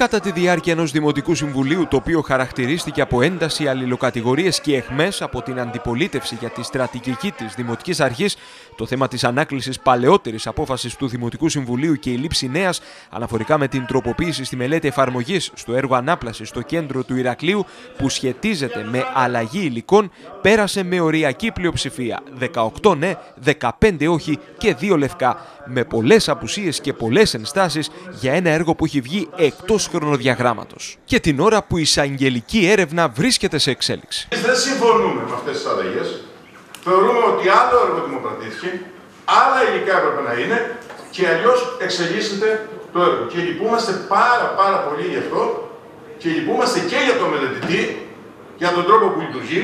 Κατά τη διάρκεια ενός Δημοτικού Συμβουλίου, το οποίο χαρακτηρίστηκε από ένταση, αλληλοκατηγορίες και εχμές από την αντιπολίτευση για τη στρατηγική της Δημοτικής Αρχής, το θέμα της ανάκλησης παλαιότερης απόφασης του Δημοτικού Συμβουλίου και η λήψη νέας αναφορικά με την τροποποίηση στη μελέτη εφαρμογής στο έργο ανάπλασης στο κέντρο του Ηρακλείου, που σχετίζεται με αλλαγή υλικών, πέρασε με οριακή πλειοψηφία. 18 ναι, 15 όχι και 2 λευκά. Με πολλές απουσίες και πολλές ενστάσεις για ένα έργο που έχει βγει εκτός χρονοδιαγράμματος. Και την ώρα που η εισαγγελική έρευνα βρίσκεται σε εξέλιξη. Δεν συμφωνούμε με αυτές τις αλλαγές. Θεωρούμε ότι άλλο έργο δημοκρατήθηκε, άλλα υλικά έπρεπε να είναι και αλλιώς εξελίσσεται το έργο. Και λυπούμαστε πάρα πάρα πολύ γι' αυτό και λυπούμαστε και για το μελετητή, για τον τρόπο που λειτουργεί.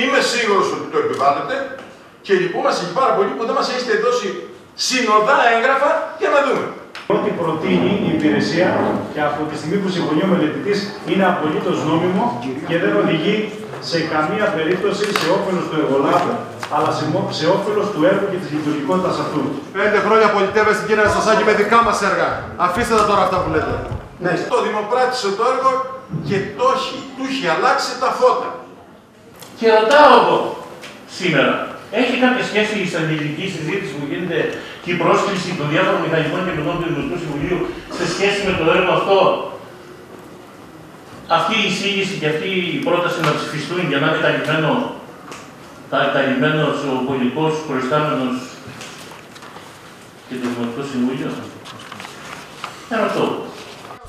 Είμαι σίγουρος ότι το επιβάλλεται και λυπούμαστε και πάρα πολύ που δεν μας έχετε δώσει συνοδά έγγραφα για να δούμε. Ό,τι προτείνει η υπηρεσία και από τη στιγμή που συμφωνεί ο μελετητής είναι απολύτως νόμιμο και δεν οδηγεί σε καμία περίπτωση σε όφελος του εργολάβου, αλλά σε όφελος του έργου και της λειτουργικότητας αυτού. Πέντε χρόνια πολιτεύεστε κύριε Αναστασάκη με δικά μας έργα. Αφήστε τα τώρα αυτά που λέτε. Ναι. Το δημοπράτησε το έργο και το έχει, του έχει αλλάξει τα φώτα. Και ρωτάω εγώ σήμερα, έχει κάποια σχέση η στρατηγική συζήτηση που γίνεται και η πρόσκληση των διάφορων μηχανισμών και μελών του Δημοτικού Συμβουλίου σε σχέση με το έργο αυτό; Αυτή η εισήγηση και αυτή η πρόταση να ψηφιστούν για να είναι καλυμμένο ο πολιτικός προϊστάμενος και το Δημοτικό Συμβούλιο; Ερωτώ.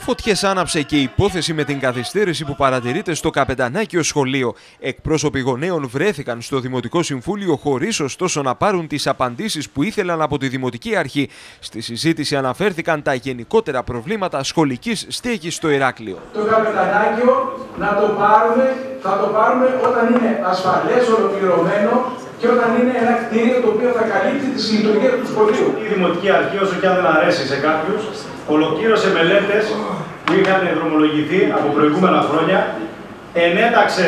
Φωτιές άναψε και η υπόθεση με την καθυστέρηση που παρατηρείται στο Καπετανάκιο Σχολείο. Εκπρόσωποι γονέων βρέθηκαν στο Δημοτικό Συμβούλιο χωρίς ωστόσο να πάρουν τις απαντήσεις που ήθελαν από τη Δημοτική Αρχή. Στη συζήτηση αναφέρθηκαν τα γενικότερα προβλήματα σχολικής στέγης στο Ηράκλειο. Το Καπετανάκιο να το πάρουμε, θα το πάρουμε όταν είναι ασφαλές, ολοκληρωμένο και όταν είναι ένα κτίριο το οποίο θα καλύπτει τη λειτουργία του σχολείου. Η Δημοτική Αρχή, όσο και αν δεν αρέσει σε κάποιους, ολοκλήρωσε μελέτες που είχαν δρομολογηθεί από προηγούμενα χρόνια, ενέταξε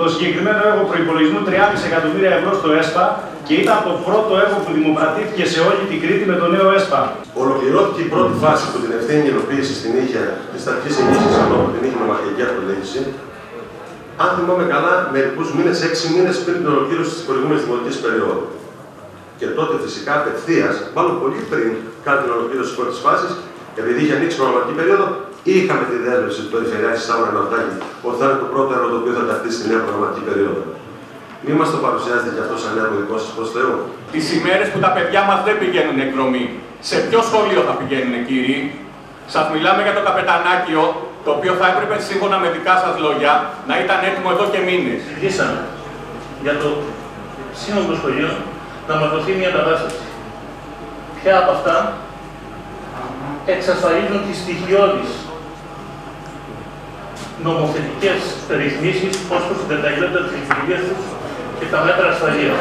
το συγκεκριμένο έργο προπολογισμού 3,5 εκατομμύρια ευρώ στο ΕΣΠΑ και ήταν το πρώτο έργο που δημοπρατήθηκε σε όλη την Κρήτη με το νέο ΕΣΠΑ. Ολοκληρώθηκε η πρώτη φάση που την ευθύνη υλοποίησης στην είχε, της αρχής ενίσχυσης ενώ που την είχε με μαχαιρική αυτολόγηση. Αν θυμάμαι καλά, μερικούς μήνες, έξι μήνες πριν την ολοκλήρωση της προηγούμενης δημοτικής περίοδου. Και τότε φυσικά απευθείας, μάλλον πολύ πριν κατά την ολοκλήρωση της πρώτης φάσης, επειδή είχε ανοίξει προγραμματική περίοδο, είχαμε τη δέσμευση του Περιφερειάρχη Σάμουρα Ναυτάκη ότι θα είναι το πρώτο έργο το οποίο θα ταχθεί στη νέα προγραμματική περίοδο. Μην μας το παρουσιάζετε και αυτό σαν έργο δικό σας προ Θεού. Τις ημέρες που τα παιδιά μας δεν πηγαίνουν εκδρομή, σε ποιο σχολείο θα πηγαίνουν, κύριοι; Σας μιλάμε για το καπετανάκιο, το οποίο θα έπρεπε σύμφωνα με δικά σας λόγια να ήταν έτοιμο εδώ και μήνες. Ζητήσαμε για το σύνολο των σχολείων να μα δοθεί μια κατάσταση. Ποια από αυτά εξασφαλίζουν τις στοιχειώδεις νομοθετικές ρυθμίσεις ως προς την καταγγελότητα της λειτουργίας τους και τα μέτρα ασφαλείας.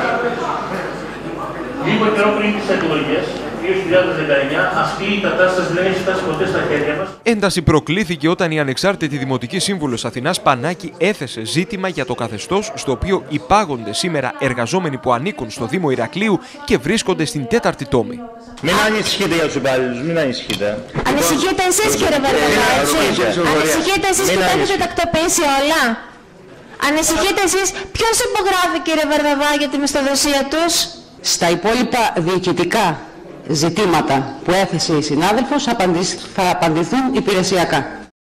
Λίγο καιρό πριν τις εκλογές, 2019, αυτή η κατάσταση δεν έχει φτάσει ποτέ στα χέρια μας. Ένταση προκλήθηκε όταν η ανεξάρτητη Δημοτική Σύμβουλος Αθηνάς Πανάκη έθεσε ζήτημα για το καθεστώς στο οποίο υπάγονται σήμερα εργαζόμενοι που ανήκουν στο Δήμο Ηρακλείου και βρίσκονται στην τέταρτη τόμη. Μην ανησυχείτε για τους υπαλλήλου, μην ανησυχείτε. Ανησυχείτε εσείς, κύριε Βαρβαβά, έτσι. Ανησυχείτε εσείς που τα έχετε τακτοποιήσει όλα. Ανησυχείτε εσείς ποιος υπογράφει, κύριε Βαρβαβά, για τη μισθοδοσία τους; Στα υπόλοιπα διοικητικά ζητήματα που έθεσε η συνάδελφος θα απαντηθούν υπηρεσιακά.